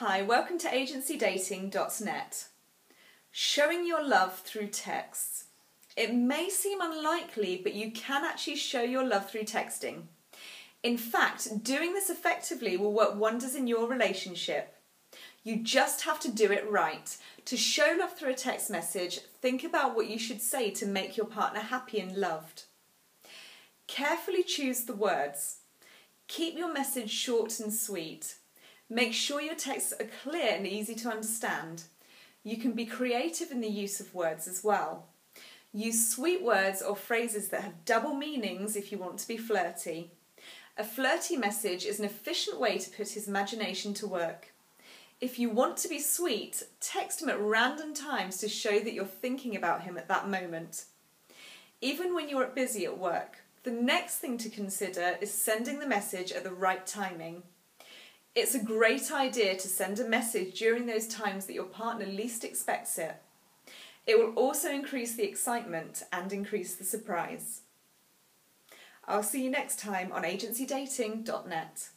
Hi, welcome to agencydating.net. Showing your love through texts. It may seem unlikely, but you can actually show your love through texting. In fact, doing this effectively will work wonders in your relationship. You just have to do it right. To show love through a text message, think about what you should say to make your partner happy and loved. Carefully choose the words. Keep your message short and sweet. Make sure your texts are clear and easy to understand. You can be creative in the use of words as well. Use sweet words or phrases that have double meanings if you want to be flirty. A flirty message is an efficient way to put his imagination to work. If you want to be sweet, text him at random times to show that you're thinking about him at that moment. Even when you're busy at work, the next thing to consider is sending the message at the right timing. It's a great idea to send a message during those times that your partner least expects it. It will also increase the excitement and increase the surprise. I'll see you next time on agencydating.net.